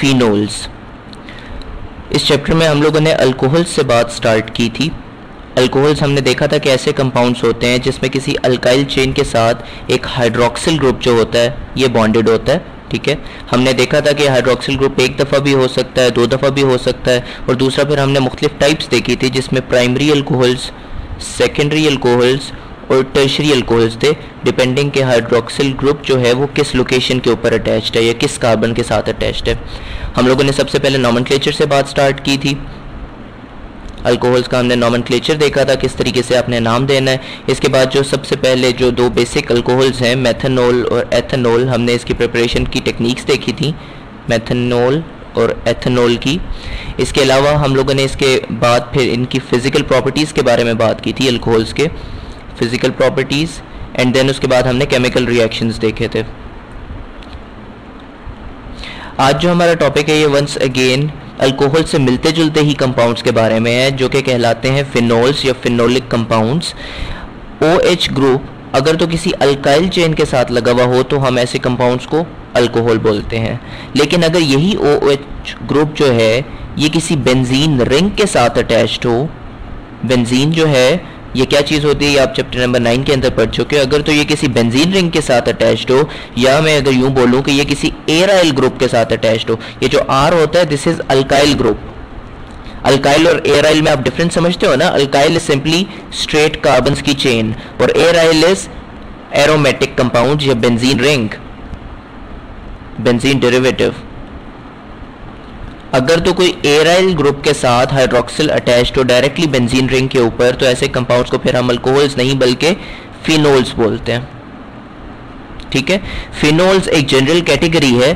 Phenols इस chapter में हम लोगों ने अल्कोहल से बात स्टार्ट की थी। अल्कोहल्स हमने देखा था कि ऐसे कंपाउंड्स होते हैं जिसमें किसी अल्काइल चेन के साथ एक हाइड्रोक्सिल ग्रुप जो होता है, ये बॉन्डेड होता है, ठीक है? हमने देखा था कि हाइड्रोक्सिल ग्रुप एक दफ़ा भी हो सकता है, दो दफ़ा भी हो सकता है, और दूसरा फिर हमने मुख्तलिफ़ टाइप्स देखी थी जिसमें प्राइमरी अल्कोहल्स सेकेंडरी अल्कोहल्स और टर्शरी अल्कोहल्स थे डिपेंडिंग के हाइड्रोक्सिल ग्रुप जो है वो किस लोकेशन के ऊपर अटैच्ड है या किस कार्बन के साथ अटैच्ड है। हम लोगों ने सबसे पहले नॉमन से बात स्टार्ट की थी। अल्कोहल्स का हमने नॉमन देखा था, किस तरीके से आपने नाम देना है। इसके बाद जो सबसे पहले जो दो बेसिक अल्कोहल्स हैं मेथनॉल और एथनॉल हमने इसकी प्रिपरेशन की टेक्निक्स देखी थी मेथनॉल और एथनॉल की। इसके अलावा हम लोगों ने इसके बाद फिर इनकी फ़िज़िकल प्रॉपर्टीज़ के बारे में बात की थी अल्कोहल्स के। फ़िज़िकल प्रॉपर्टीज़ एंड देन उसके बाद हमने केमिकल रिएक्शंस देखे थे। आज जो हमारा टॉपिक है, ये वंस अगेन अल्कोहल से मिलते जुलते ही कंपाउंड्स के बारे में है, जो कि कहलाते हैं फिनोल्स या phenolic compounds O H group अगर तो किसी अल्काइल चेन के साथ लगा हुआ हो तो हम ऐसे कंपाउंड्स को अल्कोहल बोलते हैं। लेकिन अगर यही ओ एच ग्रुप जो है, ये किसी बेंजीन रिंग के साथ अटैच्ड हो बेंजीन जो है ये क्या चीज़ होती है? ये आप चैप्टर नंबर नाइन के अंदर पढ़ चुके हो। अगर तो ये किसी बेंजीन रिंग के साथ अटैच्ड हो, या मैं अगर यूँ बोलूँ कि ये किसी एराइल ग्रुप के साथ अटैच्ड हो। ये जो आर होता है this is alkyl group alkyl और एराइल में आप डिफरेंस समझते हो ना? Alkyl is simply straight carbon की चेन और एराइल इज़ एरोमेटिक कंपाउंड या बेंजीन रिंग बेंजीन डेरिवेटिव अगर तो कोई एराइल ग्रुप के साथ हाइड्रोक्सिल अटैच्ड हो डायरेक्टली बेंजीन रिंग के ऊपर तो ऐसे कंपाउंड्स को फिर हम अल्कोहल्स नहीं, बल्कि फिनोल्स बोलते हैं। ठीक है? फिनोल्स एक जनरल कैटेगरी है,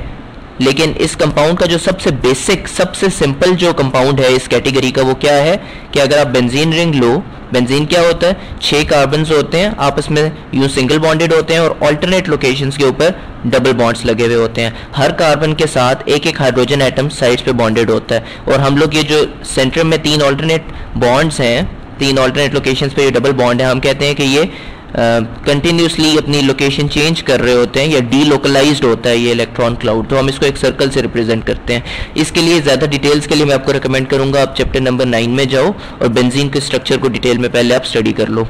लेकिन इस कंपाउंड का जो सबसे बेसिक सबसे सिंपल जो कंपाउंड है इस कैटेगरी का, वो क्या है? कि अगर आप बेंजीन रिंग लो बेंजीन क्या होता है? छह कार्बन होते हैं, आपस में यूँ सिंगल बॉन्डेड होते हैं और ऑल्टरनेट लोकेशंस के ऊपर डबल बॉन्ड्स लगे हुए होते हैं। हर कार्बन के साथ एक एक हाइड्रोजन एटम साइड्स पे बॉन्डेड होता है। और हम लोग ये जो सेंटर में तीन ऑल्टरनेट बॉन्ड्स हैं तीन ऑल्टरनेट लोकेशंस पे ये डबल बॉन्ड है हम कहते हैं कि ये कंटिन्यूसली uh, अपनी लोकेशन चेंज कर रहे होते हैं या डी लोकलाइज होता है ये इलेक्ट्रॉन क्लाउड तो हम इसको एक सर्कल से रिप्रेजेंट करते हैं। इसके लिए ज़्यादा डिटेल्स के लिए मैं आपको रिकमेंड करूँगा आप चैप्टर नंबर नाइन में जाओ और बेंजीन के स्ट्रक्चर को डिटेल में पहले आप स्टडी कर लो।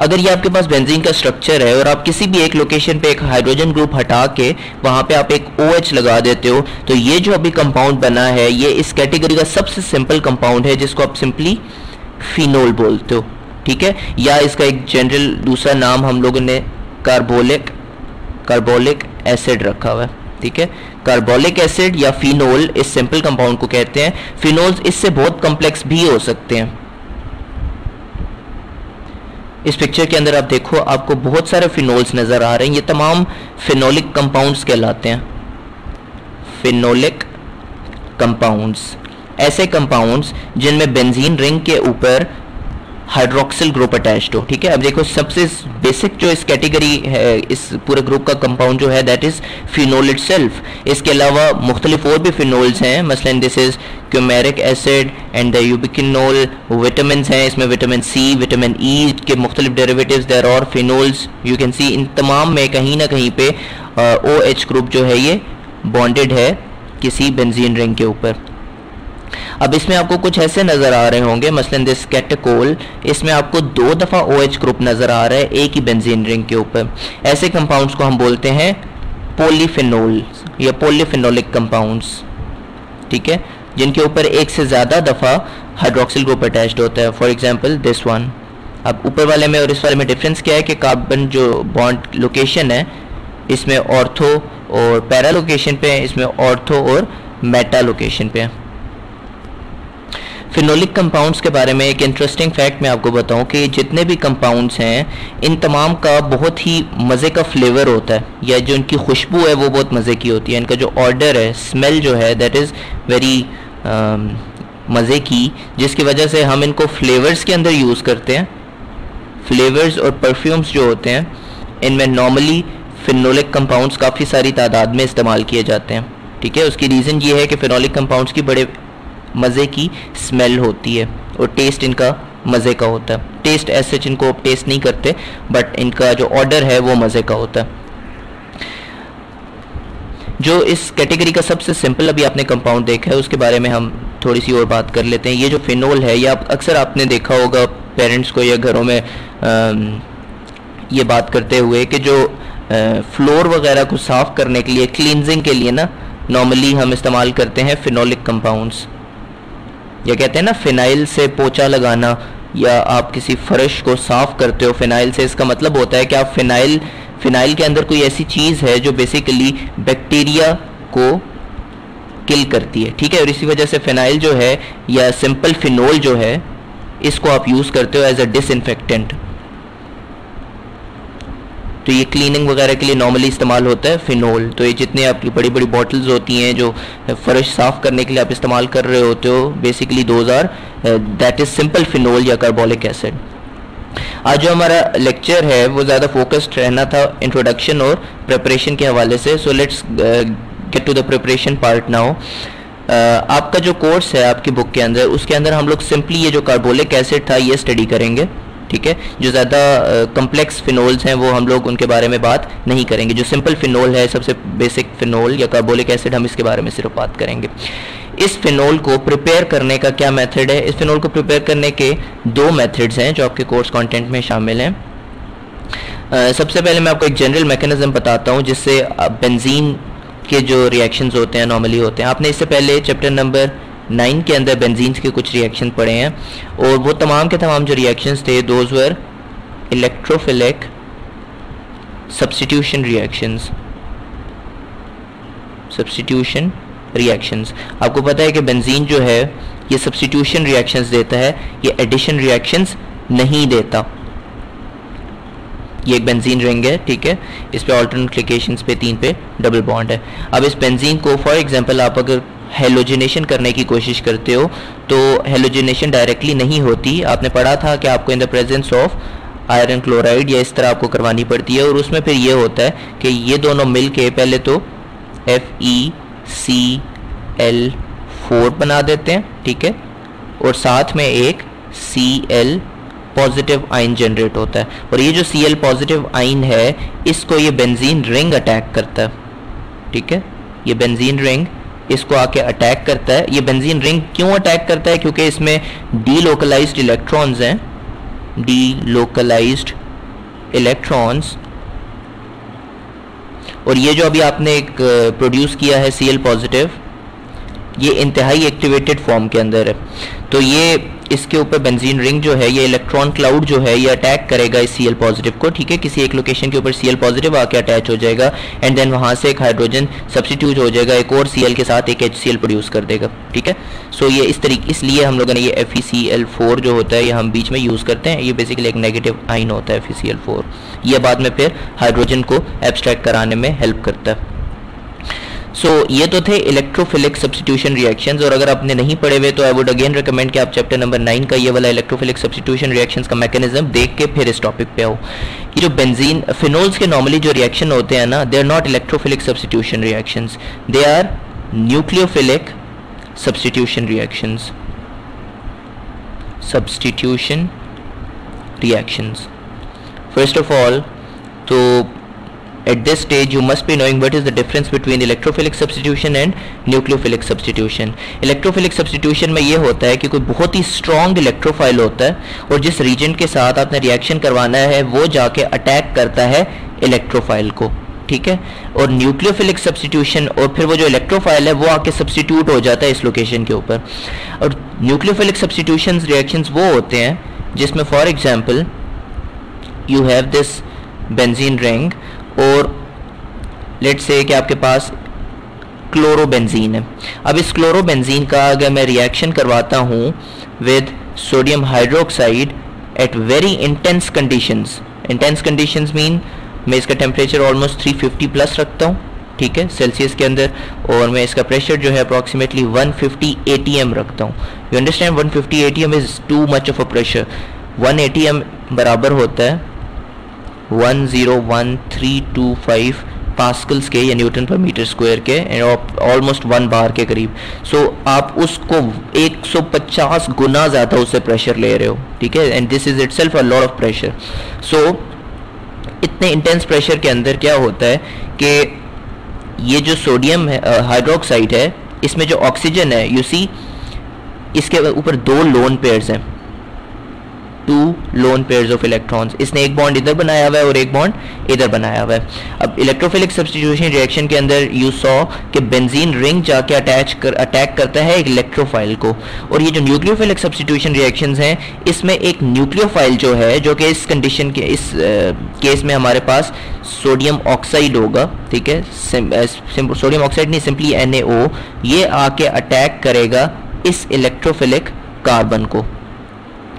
अगर ये आपके पास बेंजीन का स्ट्रक्चर है और आप किसी भी एक लोकेशन पे एक हाइड्रोजन ग्रुप हटा के वहाँ पे आप एक ओ OH लगा देते हो तो ये जो अभी कंपाउंड बना है, ये इस कैटेगरी का सबसे सिंपल कंपाउंड है जिसको आप सिंपली फिनोल बोलते हो, ठीक है? या इसका एक जनरल दूसरा नाम हम लोगों ने कार्बोलिक कार्बोलिक एसिड रखा हुआ है, ठीक है? कार्बोलिक एसिड या फिनोल इस सिंपल कंपाउंड को कहते हैं। फिनोल्स इससे बहुत कॉम्प्लेक्स भी हो सकते हैं। इस पिक्चर के अंदर आप देखो, आपको बहुत सारे फिनोल्स नज़र आ रहे हैं। ये तमाम फिनोलिक कंपाउंड्स कहलाते हैं। फिनोलिक कंपाउंड्स ऐसे कंपाउंड्स जिनमें बेंजीन रिंग के ऊपर हाइड्रोक्सिल ग्रुप अटैच्ड हो, ठीक है? अब देखो, सबसे बेसिक जो इस कैटेगरी है, इस पूरे ग्रुप का कंपाउंड जो है दैट इज़ फिनोल इट इसके अलावा मुख्तलिफ़ और भी फिनोल्स हैं, मसलन this is coumaric acid and the ubiquinol vitamin हैं, इसमें vitamin C vitamin E e के मुख्तलिफ़ डेरिवेटिव्स देर और phenols you can see in तमाम में कहीं ना कहीं पे ओ एच ग्रुप जो है ये बॉन्डेड है किसी बेंजीन रिंग के ऊपर। अब इसमें आपको कुछ ऐसे नज़र आ रहे होंगे, मसलन दिस कैटेकोल इसमें आपको दो दफ़ा ओ OH ग्रुप नज़र आ रहा है, एक ही बेंजीन रिंग के ऊपर। ऐसे कंपाउंड्स को हम बोलते हैं पोलीफिनोल या पोलीफिनोलिक कंपाउंड्स ठीक है? जिनके ऊपर एक से ज़्यादा दफ़ा हाइड्रोक्सिल ग्रुप अटैच्ड होता है। फॉर एग्ज़ाम्पल दिस वन अब ऊपर वाले में और इस वाले में डिफरेंस क्या है कि कार्बन जो बॉन्ड लोकेशन है, इसमें ऑर्थो और पैरा लोकेशन पे है इसमें ऑर्थो और मेटा लोकेशन पे। है फिनोलिक कंपाउंड्स के बारे में एक इंटरेस्टिंग फैक्ट मैं आपको बताऊँ कि जितने भी कंपाउंड्स हैं, इन तमाम का बहुत ही मज़े का फ्लेवर होता है। या जो इनकी खुशबू है, वो बहुत मज़े की होती है। इनका जो ऑर्डर है स्मेल जो है दैट इज़ वेरी मज़े की, जिसकी वजह से हम इनको फ्लेवर्स के अंदर यूज़ करते हैं। फ्लेवर्स और परफ्यूम्स जो होते हैं, इनमें नॉर्मली फिनोलिक कंपाउंड्स काफ़ी सारी तादाद में इस्तेमाल किए जाते हैं। ठीक है? उसकी रीज़न ये है कि फिनोलिक कंपाउंड्स की बड़े मज़े की स्मेल होती है और टेस्ट इनका मज़े का होता है। टेस्ट ऐसे इनको टेस्ट नहीं करते बट इनका जो ऑर्डर है वो मज़े का होता है। जो इस कैटेगरी का सबसे सिंपल अभी आपने कंपाउंड देखा है उसके बारे में हम थोड़ी सी और बात कर लेते हैं। ये जो फिनोल है ये आप अक्सर आपने देखा होगा पेरेंट्स को या घरों में आ, ये बात करते हुए कि जो आ, फ्लोर वगैरह को साफ़ करने के लिए क्लिनजिंग के लिए ना नॉर्मली हम इस्तेमाल करते हैं फिनोलिक कंपाउंड्स या कहते हैं ना, फिनाइल से पोचा लगाना, या आप किसी फर्श को साफ़ करते हो, फिनाइल से इसका मतलब होता है कि आप फिनाइल फिनाइल के अंदर कोई ऐसी चीज़ है जो बेसिकली बैक्टीरिया को किल करती है, ठीक है? और इसी वजह से फिनाइल जो है, या सिंपल फिनोल जो है, इसको आप यूज़ करते हो एज अ डिसइनफेक्टेंट तो ये क्लीनिंग वगैरह के लिए नॉर्मली इस्तेमाल होता है फिनोल तो ये जितने आपकी बड़ी बड़ी बॉटल्स होती हैं जो फर्श साफ़ करने के लिए आप इस्तेमाल कर रहे होते हो basically those are that is simple phenol या कार्बोलिक एसिड आज जो हमारा लेक्चर है, वो ज़्यादा फोकस्ड रहना था इंट्रोडक्शन और प्रिपरेशन के हवाले से। So let's get to the preparation part now आपका जो कोर्स है आपकी बुक के अंदर, उसके अंदर हम लोग सिंपली ये जो कार्बोलिक एसिड था, ये स्टडी करेंगे। ठीक है? जो ज़्यादा कम्प्लेक्स फिनोल्स हैं, वो हम लोग उनके बारे में बात नहीं करेंगे। जो सिंपल फिनोल है, सबसे बेसिक फिनोल या कार्बोलिक एसिड हम इसके बारे में सिर्फ़ बात करेंगे। इस फिनोल को प्रिपेयर करने का क्या मेथड है? इस फिनोल को प्रिपेयर करने के दो मेथड्स हैं, जो आपके कोर्स कंटेंट में शामिल हैं। सबसे पहले मैं आपको एक जनरल मैकेनिज्म बताता हूँ, जिससे बेंजीन के जो रिएक्शंस होते हैं नॉर्मली होते हैं। आपने इससे पहले चैप्टर नंबर नाइन के अंदर बेंजीन्स के कुछ रिएक्शन पड़े हैं। और वो तमाम के तमाम जो रिएक्शंस थे those were electrophilic substitution reactions substitution reactions आपको पता है कि बेंजीन जो है, ये सब्सटीट्यूशन रिएक्शंस देता है, ये एडिशन रिएक्शंस नहीं देता। ये एक बेंजीन रिंग है, ठीक है? इस पे ऑल्टरनेट पे तीन पे डबल बॉन्ड है। अब इस बेंजीन को फॉर एग्जांपल आप अगर हेलोजिनेशन करने की कोशिश करते हो तो हेलोजिनेशन डायरेक्टली नहीं होती। आपने पढ़ा था कि आपको in the presence of iron chloride या इस तरह आपको करवानी पड़ती है, और उसमें फिर ये होता है कि ये दोनों मिल के पहले तो F E C L four बना देते हैं, ठीक है? और साथ में एक C L positive ion generate होता है। और ये जो सी एल पॉजिटिव आइन है, इसको ये बेंजीन रिंग अटैक करता है, ठीक है? ये बेंजीन रिंग इसको आके अटैक करता है। ये बेंजीन रिंग क्यों अटैक करता है? क्योंकि इसमें डी लोकलाइज इलेक्ट्रॉन्स हैं। डी लोकलाइज इलेक्ट्रॉन्स और ये जो अभी आपने एक प्रोड्यूस किया है सीएल पॉजिटिव ये इंतहाई एक्टिवेटेड फॉर्म के अंदर है। तो ये इसके ऊपर बेंजीन रिंग जो है, ये इलेक्ट्रॉन क्लाउड जो है, ये अटैक करेगा इस सी पॉजिटिव को, ठीक है? किसी एक लोकेशन के ऊपर सी पॉजिटिव आके अटैच हो जाएगा एंड देन वहाँ से एक हाइड्रोजन सब्सिट्यूट हो जाएगा, एक और सी के साथ एक एच प्रोड्यूस कर देगा, ठीक है? सो ये इस तरीके, इसलिए हम लोगों ने ये एफ़ e जो होता है, ये हम बीच में यूज़ करते हैं, ये बेसिकली एक नेगेटिव आइन होता है एफ़ e ये बाद में फिर हाइड्रोजन को एब्स्ट्रैक्ट कराने में हेल्प करता है। सो so, ये तो थे इलेक्ट्रोफिलिक सब्सिट्यूशन रिएक्शंस और अगर आपने नहीं पढ़े हुए तो आई वुड अगेन रिकमेंड कि आप चैप्टर नंबर नाइन का ये वाला इलेक्ट्रोफिलिक सब्सिट्यूशन रिएक्शंस का मैकेनिज्म देख के फिर इस टॉपिक पे आओ। ये जो बेंजीन फिनोल्स के नॉर्मली जो रिएक्शन होते हैं ना they are not electrophilic substitution reactions they are nucleophilic substitution reactions substitution reactions first of all तो At this stage, you must be knowing what is the difference between electrophilic substitution and nucleophilic substitution. Electrophilic substitution में ये होता है कि कोई बहुत ही strong electrophile होता है और जिस रीजेंट के साथ आपने रिएक्शन करवाना है वो जाके अटैक करता है इलेक्ट्रोफाइल को ठीक है और न्यूक्लियोफिलिक सब्सटीट्यूशन और फिर वो जो इलेक्ट्रोफाइल है वो आके सब्सटीट्यूट हो जाता है इस लोकेशन के ऊपर और न्यूक्लियोफिलिक सब्सटीट्यूशन रिएक्शंस वो होते हैं जिसमें for example you have this benzene ring और लेट से कि आपके पास क्लोरोबेंजीन है। अब इस क्लोरोबेंजीन का अगर मैं रिएक्शन करवाता हूँ with sodium hydroxide at very intense conditions intense conditions mean मैं इसका टेम्परेचर ऑलमोस्ट 350 प्लस रखता हूँ, ठीक है सेल्सियस के अंदर, और मैं इसका प्रेशर जो है अप्रॉक्सीमेटली 150 एटीएम रखता हूँ। You understand 150 ATM is too much of a pressure 1 ATM बराबर होता है one zero one three two five pascals के या न्यूटन पर मीटर स्क्वायर के एंड ऑलमोस्ट वन बार के करीब। सो so, आप उसको 150 गुना ज़्यादा उससे प्रेशर ले रहे हो ठीक है? And this is itself a lot of pressure so इतने इंटेंस प्रेशर के अंदर क्या होता है कि ये जो सोडियम है हाइड्रोक्साइड है इसमें जो ऑक्सीजन है यू सी इसके ऊपर दो लोन पेयर्स हैं। Two lone pairs of electrons इसने एक बॉन्ड इधर बनाया हुआ है और एक बॉन्ड इधर बनाया हुआ है। अब इलेक्ट्रोफिलिक सब्सटीट्यूशन रिएक्शन के अंदर यू सॉ कि बेंजीन रिंग जाके अटैच कर अटैक करता है एक इलेक्ट्रोफाइल को। और ये जो न्यूक्लियोफिलिक सब्सटीट्यूशन रिएक्शंस हैं, इसमें एक न्यूक्लियोफाइल जो है, जो कि इस कंडीशन के, इस केस में हमारे पास सोडियम ऑक्साइड होगा, ठीक है? सोडियम ऑक्साइड नहीं सिंपली एन ये आके अटैक करेगा इस इलेक्ट्रोफिलिक कार्बन को।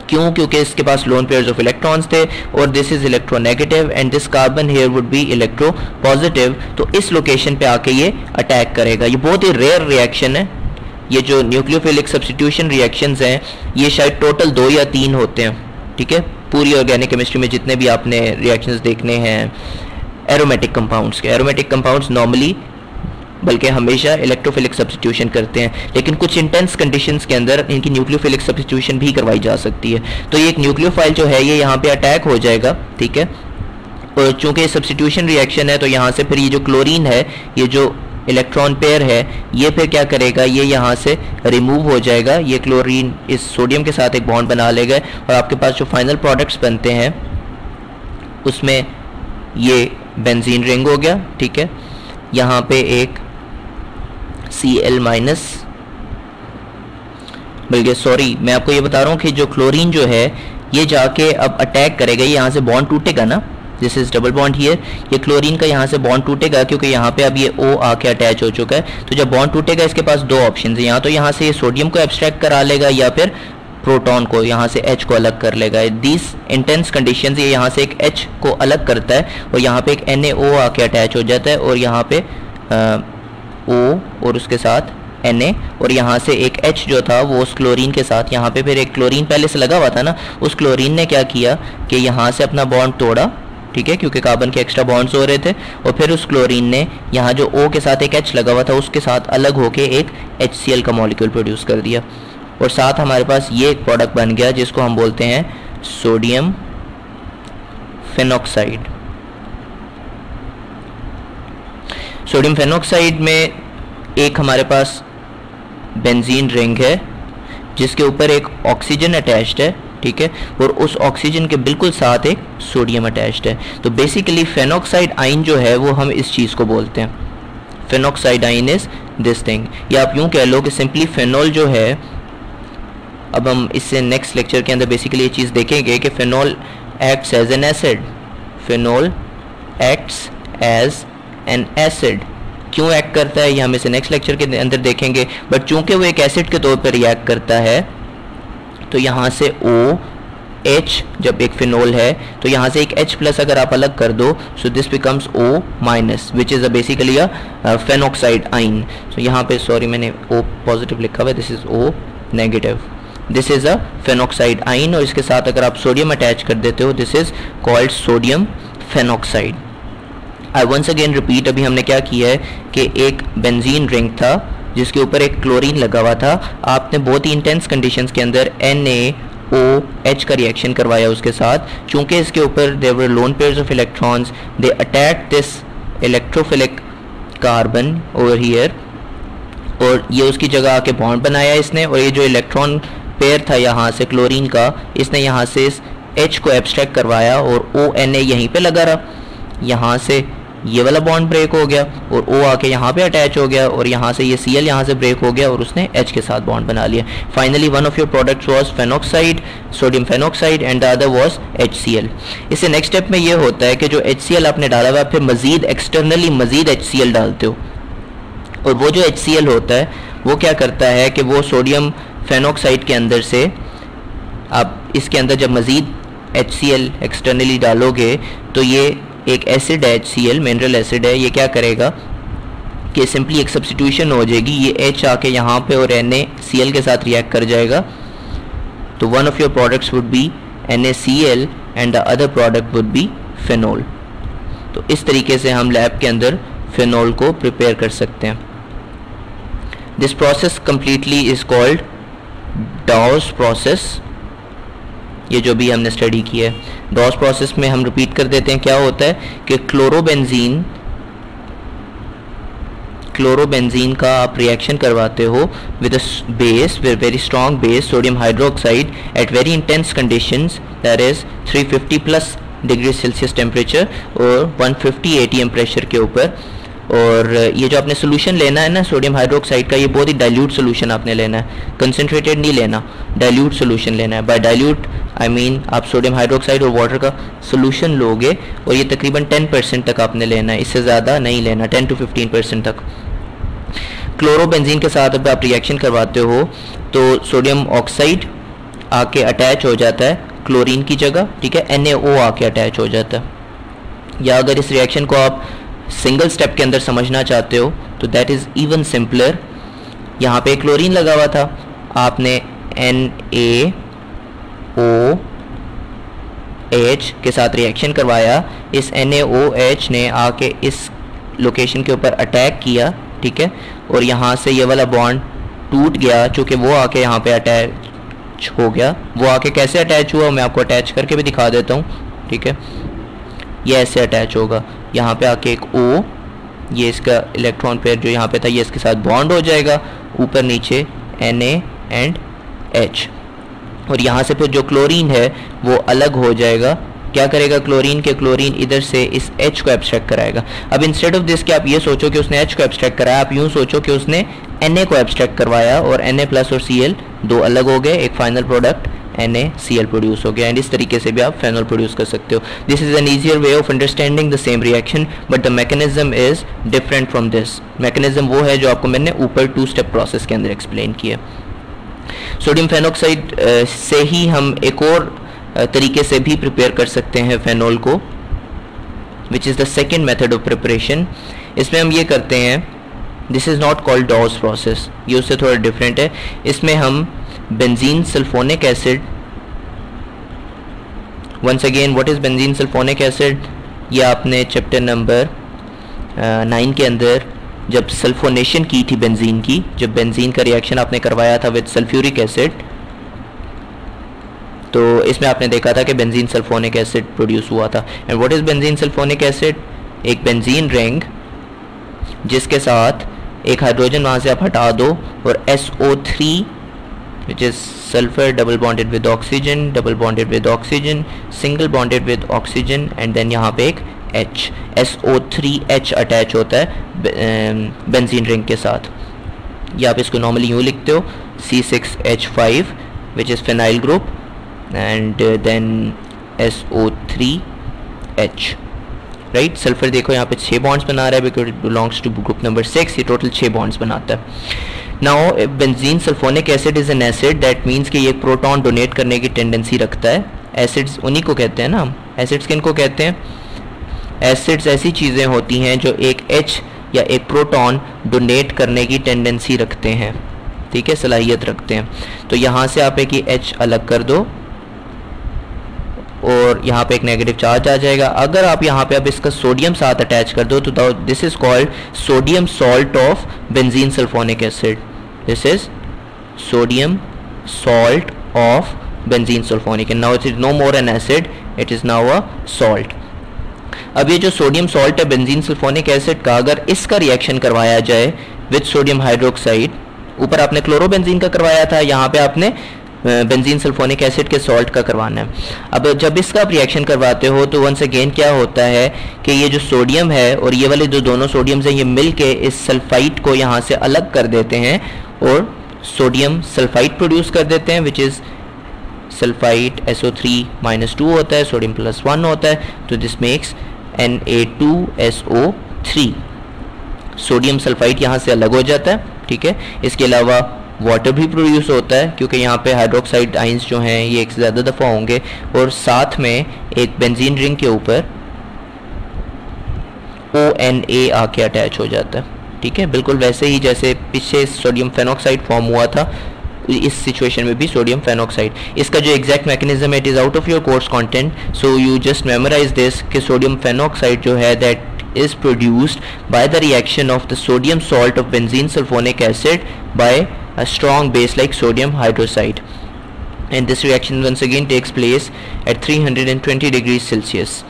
क्यों? क्योंकि इसके पास लोन पेयर्स ऑफ़ इलेक्ट्रॉन्स थे और this is electronegative and this carbon here would be electropositive तो इस लोकेशन पे आके ये अटैक करेगा। ये बहुत ही रेयर रिएक्शन है। ये जो न्यूक्लियोफिलिक सब्सटीट्यूशन रिएक्शंस हैं, ये शायद टोटल दो या तीन होते हैं। ठीक है? पूरी ऑर्गेनिक केमिस्ट्री में जितने भी आपने रिएक्शंस देखने हैं एरोमेटिक कंपाउंड्स के। एरोमेटिक कंपाउंड्स नॉर्मली बल्कि हमेशा इलेक्ट्रोफिलिक सब्सटीट्यूशन करते हैं। लेकिन कुछ इंटेंस कंडीशन के अंदर इनकी न्यूक्लियोफिलिक सब्सटीट्यूशन भी करवाई जा सकती है। तो ये एक न्यूक्लियोफाइल जो है, ये यहाँ पे अटैक हो जाएगा, ठीक है? और चूँकि सब्सटीट्यूशन रिएक्शन है तो यहाँ से फिर ये जो क्लोरीन है, ये जो इलेक्ट्रॉन पेयर है, ये फिर क्या करेगा? ये यहाँ से रिमूव हो जाएगा। ये क्लोरीन इस सोडियम के साथ एक बॉन्ड बना लेगा और आपके पास जो फाइनल प्रोडक्ट्स बनते हैं, उसमें ये बेंजीन रिंग हो गया, ठीक है? यहाँ पे एक सी एल माइनस बल्कि सॉरी मैं आपको ये बता रहा हूँ कि जो क्लोरीन जो है ये जाके अब अटैक करेगा यहाँ से बॉन्ड टूटेगा ना? This is double bond here ये क्लोरीन का यहाँ से बॉन्ड टूटेगा क्योंकि यहाँ पे अब ये ओ आके अटैच हो चुका है। तो जब बॉन्ड टूटेगा इसके पास दो ऑप्शन है। यहाँ तो यहाँ से ये सोडियम को एब्स्ट्रैक्ट करा लेगा या फिर प्रोटॉन को यहाँ से H को अलग कर लेगा। दिस इंटेंस कंडीशन ये यहाँ से एक H को अलग करता है और यहाँ पे एक NaO आके अटैच हो जाता है और यहाँ पे आ, O और उसके साथ Na और यहाँ से एक एच जो था वो उस क्लोरीन के साथ, यहाँ पे फिर एक क्लोरीन पहले से लगा हुआ था ना, उस क्लोरीन ने क्या किया कि यहाँ से अपना बॉन्ड तोड़ा, ठीक है, क्योंकि कार्बन के एक्स्ट्रा बॉन्ड्स हो रहे थे, और फिर उस क्लोरीन ने यहाँ जो ओ के साथ एक एच लगा हुआ था, उसके साथ अलग होके एक HCl का मॉलिक्यूल प्रोड्यूस कर दिया। और साथ हमारे पास ये एक प्रोडक्ट बन गया जिसको हम बोलते हैं सोडियम फेनोक्साइड सोडियम फेनोक्साइड में एक हमारे पास बेंजीन रिंग है, जिसके ऊपर एक ऑक्सीजन अटैच्ड है, ठीक है? और उस ऑक्सीजन के बिल्कुल साथ एक सोडियम अटैच्ड है। तो बेसिकली फेनोक्साइड आइन जो है, वो हम इस चीज़ को बोलते हैं। फेनोक्साइड आइन इज़ दिस थिंग या आप यूँ कह लो कि सिंपली फेनोल जो है, अब हम इससे नेक्स्ट लेक्चर के अंदर बेसिकली ये चीज़ देखेंगे कि phenol acts as an acid phenol acts as an acid क्यों एक्ट करता है? ये हम इसे नेक्स्ट लेक्चर के अंदर देखेंगे। बट चूँकि वो एक एसिड के तौर पर रिएक्ट करता है तो यहाँ से ओ H, जब एक फिनोल है तो यहाँ से एक H प्लस अगर आप अलग कर दो so this becomes O minus which is a basically a phenoxide ion so यहाँ पे सॉरी मैंने O पॉजिटिव लिखा हुआ है this is O negative this is a phenoxide ion और इसके साथ अगर आप सोडियम अटैच कर देते हो this is called sodium phenoxide I once again repeat अभी हमने क्या किया है कि एक बेंजीन रिंग था, जिसके ऊपर एक क्लोरीन लगा हुआ था। आपने बहुत ही इंटेंस कंडीशंस के अंदर एन ए ओ एच का रिएक्शन करवाया उसके साथ। चूँकि इसके ऊपर they're lone pairs of electrons they attack this electrophilic carbon over here और ये उसकी जगह आके बॉन्ड बनाया इसने, और ये जो इलेक्ट्रॉन पेयर था यहाँ से क्लोरीन का, इसने यहाँ से इस एच को एब्स्ट्रैक्ट करवाया, और ओ एन ए यहीं पर लगा रहा। यहाँ से ये वाला बॉन्ड ब्रेक हो गया और ओ आके यहाँ पे अटैच हो गया और यहाँ से ये सी एल यहाँ से ब्रेक हो गया और उसने एच के साथ बॉन्ड बना लिया। Finally one of your products was phenoxide sodium phenoxide and the other was H C L इससे नेक्स्ट स्टेप में ये होता है कि जो एच सी एल आपने डाला हुआ फिर मजीद एक्सटर्नली मजीद एच सी एल डालते हो। और वो जो एच सी एल होता है, वो क्या करता है कि वो सोडियम फेनोक्साइड के अंदर से आप इसके अंदर जब मज़ीद एच सी एल एक्सटर्नली डालोगे तो ये एक एसिड है H C L mineral acid है, ये क्या करेगा कि सिंपली एक सब्सिट्यूशन हो जाएगी। ये एच आके यहाँ पे और एन ए सी एल के साथ रिएक्ट कर जाएगा। तो one of your products would be N A C L and the other product would be phenol तो इस तरीके से हम लैब के अंदर फेनोल को प्रिपेयर कर सकते हैं। This process completely is called Dow's process ये जो भी हमने स्टडी किया है। डॉस प्रोसेस में हम रिपीट कर देते हैं, क्या होता है कि क्लोरोबेंजीन क्लोरोबेंजीन का आप रिएक्शन करवाते हो with base with very strong base sodium hydroxide at very intense conditions that is 350 plus degree Celsius temperature और 150 एटीएम प्रेशर के ऊपर। और ये जो आपने सोल्यूशन लेना है ना सोडियम हाइड्रोक्साइड का, ये बहुत ही डाइल्यूट सोल्यूशन आपने लेना है। कंसनट्रेटेड नहीं लेना डाइल्यूट सोल्यूशन लेना है। By dilute I I mean mean, आप सोडियम हाइड्रोक्साइड और वाटर का सोल्यूशन लोगे और ये तकरीबन 10 परसेंट तक आपने लेना है। इससे ज़्यादा नहीं लेना 10 टू 15 परसेंट तक। क्लोरोबेंजीन के साथ अगर आप रिएक्शन करवाते हो तो सोडियम ऑक्साइड आके अटैच हो जाता है क्लोरीन की जगह ठीक है? एन आके अटैच हो जाता है। या अगर इस रिएक्शन को आप सिंगल स्टेप के अंदर समझना चाहते हो तो दैट इज़ इवन सिंपलर यहाँ पे क्लोरीन लगा हुआ था। आपने एन ए ओ एच के साथ रिएक्शन करवाया। इस एन एच ने आके इस लोकेशन के ऊपर अटैक किया, ठीक है? और यहाँ से ये वाला बॉन्ड टूट गया, चूँकि वो आके यहाँ पे अटैच हो गया। वो आके कैसे अटैच हुआ, मैं आपको अटैच करके भी दिखा देता हूँ, ठीक है? ये ऐसे अटैच होगा। यहाँ पे आके एक ओ ये इसका इलेक्ट्रॉन पेयर जो यहाँ पे था, ये इसके साथ बॉन्ड हो जाएगा। ऊपर नीचे एन ए एंड एच और यहाँ से फिर जो क्लोरीन है, वो अलग हो जाएगा। क्या करेगा क्लोरीन के क्लोरीन इधर से इस एच को एब्स्ट्रैक्ट कराएगा। अब इंस्टेड ऑफ़ दिस कि आप ये सोचो कि उसने एच को एब्स्ट्रैक्ट कराया, आप यूँ सोचो कि उसने Na को एब्स्ट्रैक्ट करवाया और Na प्लस और Cl दो अलग हो गए, एक final product N A C L produce हो गया। एंड इस तरीके से भी आप फेनॉल प्रोड्यूस कर सकते हो। This is an easier way of understanding the same reaction but the mechanism is different from this mechanism वो है जो आपको मैंने ऊपर टू स्टेप प्रोसेस के अंदर एक्सप्लेन किया। सोडियम फेनोक्साइड से ही हम एक और तरीके से भी प्रिपेयर कर सकते हैं फेनॉल को which is the second method of preparation इसमें हम ये करते हैं this is not called Dow's process ये उससे थोड़ा डिफरेंट है। इसमें हम benzene sulphonic acid once again what is benzene sulphonic acid ये आपने चैप्टर नंबर नाइन के अंदर जब सल्फोनेशन की थी बेंजीन की, जब बेंजीन का रिएक्शन आपने करवाया था विद सल्फ्यूरिक एसिड तो इसमें आपने देखा था कि बेंजीन सल्फोनिक एसिड प्रोड्यूस हुआ था। And what is benzene sulphonic acid एक बेंजीन रिंग, जिसके साथ एक हाइड्रोजन वहाँ से आप हटा दो और S O three which is sulphur double bonded with oxygen double bonded with oxygen single bonded with oxygen and then यहाँ पे एक H SO3H अटैच होता है बेंजीन रिंग के साथ। या आप इसको नॉर्मली यूँ लिखते हो C6H5 which is phenyl group and uh, then SO3H right sulphur देखो यहाँ पे छः बॉन्ड्स बना रहा है because it belongs to group number six ये टोटल छः बॉन्ड्स बनाता है। Now benzene sulphonic acid is an acid that means कि ये प्रोटॉन डोनेट करने की टेंडेंसी रखता है। एसिड्स उन्हीं को कहते हैं ना हम। एसिड्स किन को कहते हैं? एसिड्स ऐसी चीज़ें होती हैं जो एक एच या एक प्रोटॉन डोनेट करने की टेंडेंसी रखते हैं। ठीक है? सलाहियत रखते हैं। तो यहाँ से आप एक एच अलग कर दो और यहाँ पे एक नेगेटिव चार्ज आ जाएगा। अगर आप यहाँ पे अब इसका सोडियम साथ अटैच कर दो तो this is called sodium salt of benzene sulphonic acid this is sodium salt of benzene sulphonic and now it is no more an acid, it is now a salt. अब ये जो sodium salt है benzene sulphonic acid का अगर इसका reaction करवाया जाए with sodium hydroxide ऊपर आपने क्लोरोबेंजीन का करवाया था, यहाँ पे आपने बेंजीन सल्फोनिक एसिड के सॉल्ट का करवाना है। अब जब इसका आप रिएक्शन करवाते हो तो वंस अगेन क्या होता है कि ये जो सोडियम है और ये वाले जो दोनों सोडियम्स हैं, ये मिल के इस सल्फाइट को यहाँ से अलग कर देते हैं और सोडियम सल्फाइड प्रोड्यूस कर देते हैं which is sulphite SO3 three minus two होता है सोडियम प्लस वन होता है तो this makes N A two S O three sodium sulphide यहाँ से अलग हो जाता है, ठीक है? इसके अलावा वाटर भी प्रोड्यूस होता है, क्योंकि यहाँ पे हाइड्रोक्साइड आइंस जो हैं, ये एक से ज़्यादा दफ़ा होंगे। और साथ में एक बेंजीन रिंग के ऊपर ओ एन ए आके अटैच हो जाता है, ठीक है? बिल्कुल वैसे ही जैसे पीछे सोडियम फेनोक्साइड फॉर्म हुआ था इस सिचुएशन में भी सोडियम फेनोक्साइड इसका जो exact mechanism it is out of your course content so you just memorise this कि सोडियम फेनोक्साइड जो है that is produced by the reaction of the sodium salt of benzene sulfonic acid by a strong base like sodium hydroxide and this reaction once again takes place at 320 degrees celsius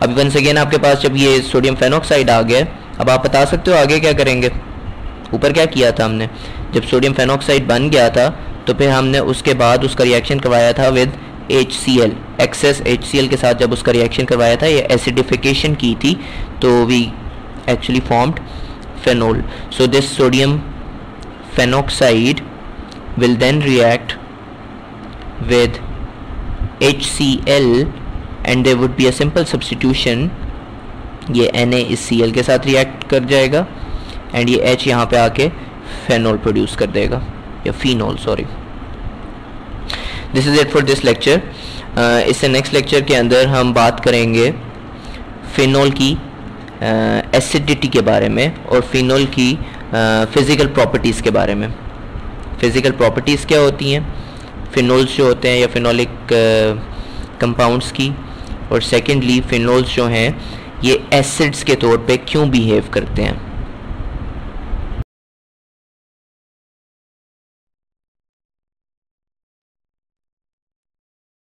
अभी once again आपके पास जब ये sodium phenoxide आ गया अब आप बता सकते हो आगे क्या करेंगे ऊपर क्या किया था हमने जब सोडियम फेनोक्साइड बन गया था तो फिर हमने उसके बाद उसका रिएक्शन करवाया था with H C L excess H C L के साथ जब उसका रिएक्शन करवाया था, ये एसिडिफिकेशन की थी तो we actually formed phenol so this sodium phenoxide will then react with H C L and there would be a simple substitution ये एन इस सी एल के साथ रिएक्ट कर जाएगा एंड ये एच यहाँ पे आके फेनोल प्रोड्यूस कर देगा या phenol sorry this is it for this lecture इससे नेक्स्ट लेक्चर के अंदर हम बात करेंगे फिनोल की एसिडिटी uh, के बारे में और फिनोल की फ़िज़िकल uh, प्रॉपर्टीज़ के बारे में. फ़िज़िकल प्रॉपर्टीज़ क्या होती हैं? फिनोल्स जो होते हैं या फिनोलिक कंपाउंड्स uh, की और सेकेंडली फिनोल्स जो हैं ये एसिड्स के तौर पे क्यों बिहेव करते हैं?